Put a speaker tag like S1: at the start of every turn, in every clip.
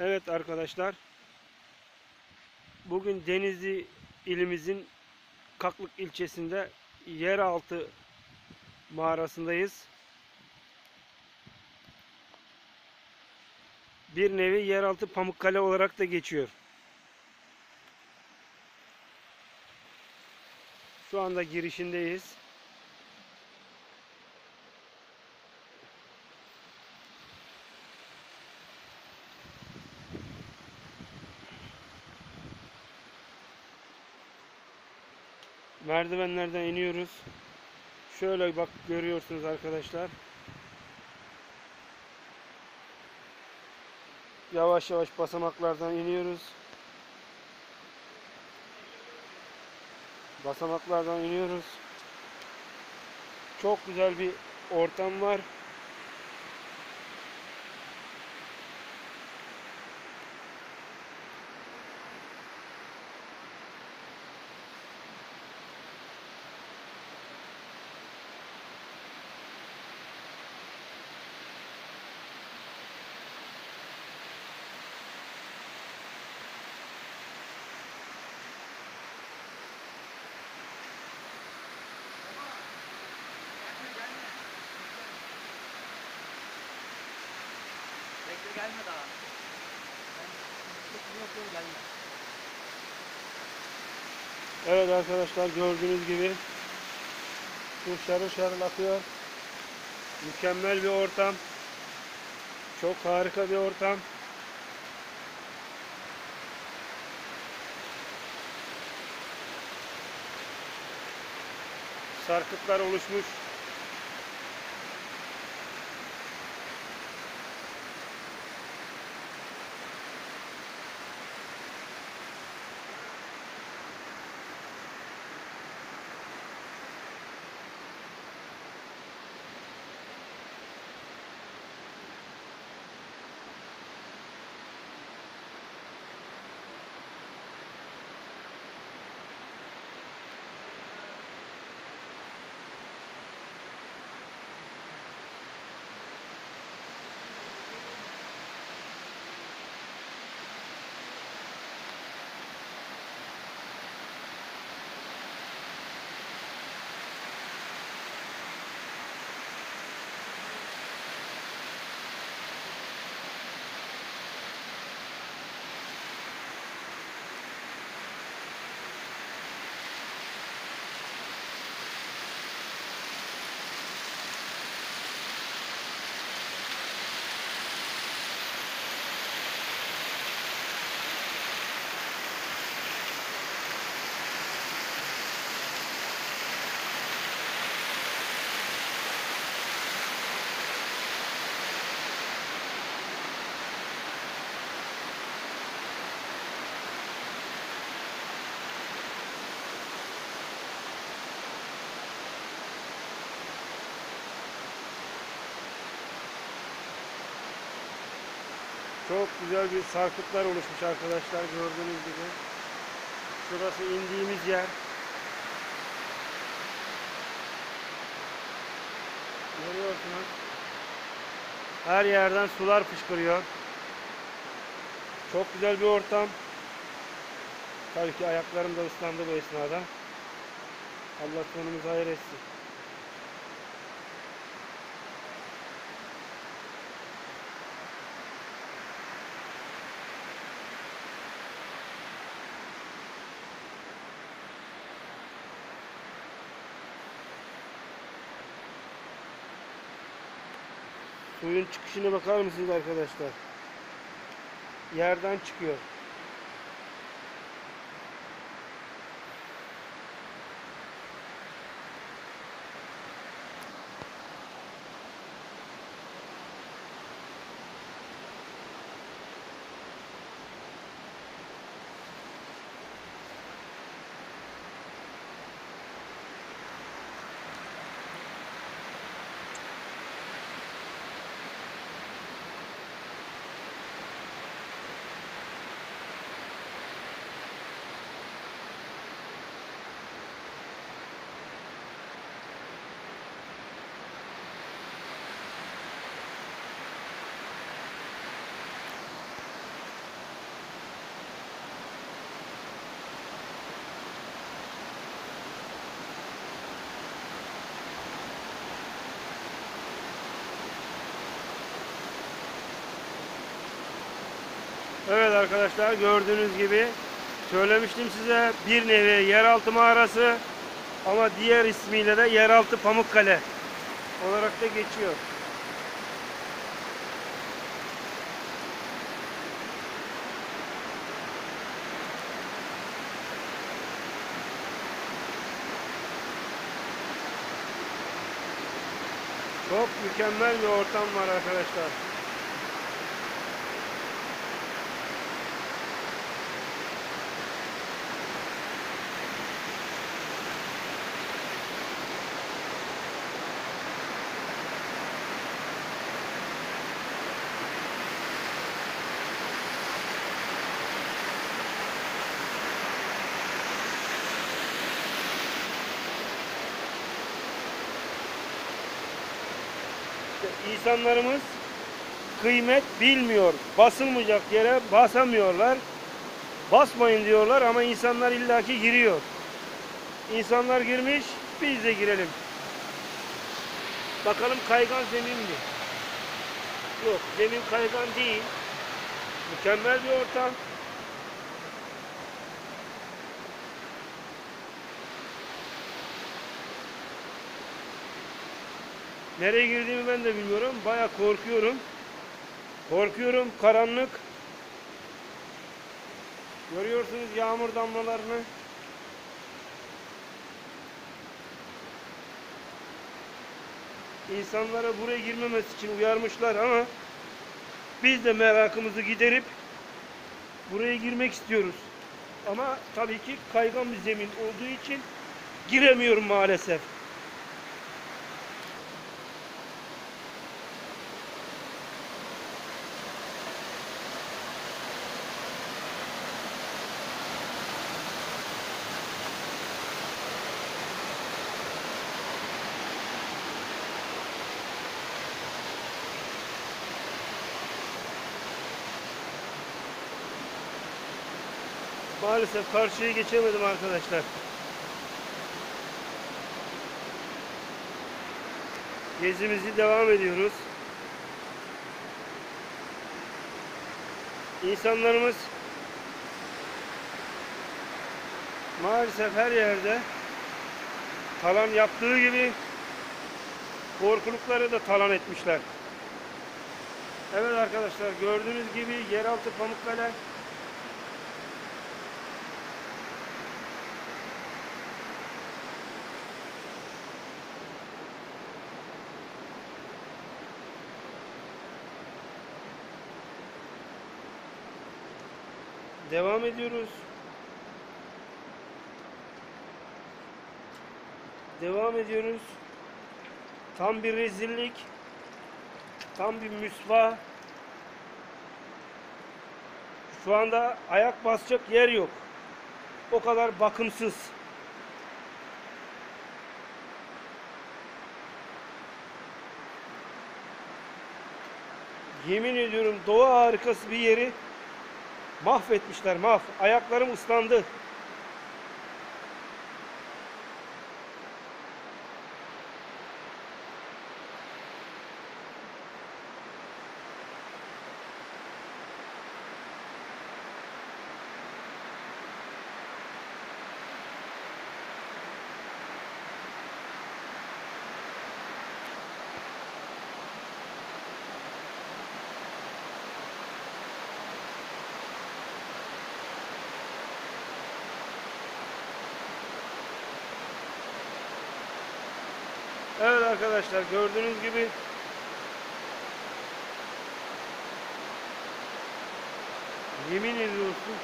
S1: Evet arkadaşlar. Bugün Denizli ilimizin Kaklık ilçesinde yeraltı mağarasındayız. Bir nevi yeraltı Pamukkale olarak da geçiyor. Şu anda girişindeyiz. Merdivenlerden iniyoruz. Şöyle bak görüyorsunuz arkadaşlar. Yavaş yavaş basamaklardan iniyoruz. Basamaklardan iniyoruz. Çok güzel bir ortam var. Evet arkadaşlar gördüğünüz gibi su şarıl şarıl akıyor. Mükemmel bir ortam. Çok harika bir ortam. Sarkıtlar oluşmuş. Çok güzel bir sarkıtlar oluşmuş arkadaşlar gördüğünüz gibi. Şurası indiğimiz yer. Görüyorsunuz. Her yerden sular fışkırıyor. Çok güzel bir ortam. Tabii ki ayaklarım da ıslandı bu esnada. Allah sonumuzu hayır etsin. Suyun çıkışına bakar mısınız arkadaşlar? Yerden çıkıyor. Arkadaşlar gördüğünüz gibi söylemiştim size bir nevi yeraltı mağarası ama diğer ismiyle de yeraltı Pamukkale olarak da geçiyor. Çok mükemmel bir ortam var arkadaşlar. İnsanlarımız kıymet bilmiyor. Basılmayacak yere basamıyorlar. Basmayın diyorlar ama insanlar illaki giriyor. İnsanlar girmiş, biz de girelim. Bakalım kaygan zemin mi? Yok, zemin kaygan değil. Mükemmel bir ortam. Nereye girdiğimi ben de bilmiyorum. Baya korkuyorum. Korkuyorum. Karanlık. Görüyorsunuz yağmur damlalarını. İnsanlara buraya girmemesi için uyarmışlar ama biz de merakımızı giderip buraya girmek istiyoruz. Ama tabii ki kaygan bir zemin olduğu için giremiyorum maalesef. Maalesef karşıya geçemedim arkadaşlar. Gezimizi devam ediyoruz. İnsanlarımız maalesef her yerde talan yaptığı gibi korkulukları da talan etmişler. Evet arkadaşlar gördüğünüz gibi yeraltı Pamukkale Devam ediyoruz. Devam ediyoruz. Tam bir rezillik. Tam bir müsva. Şu anda ayak basacak yer yok. O kadar bakımsız. Yemin ediyorum doğa harikası bir yeri Mahvetmişler mahv. Ayaklarım ıslandı. Evet arkadaşlar gördüğünüz gibi yemin ediyorsun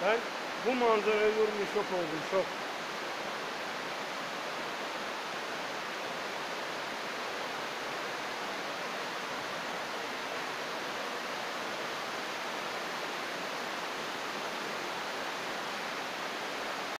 S1: ben bu manzarayı görünce şok oldum şok.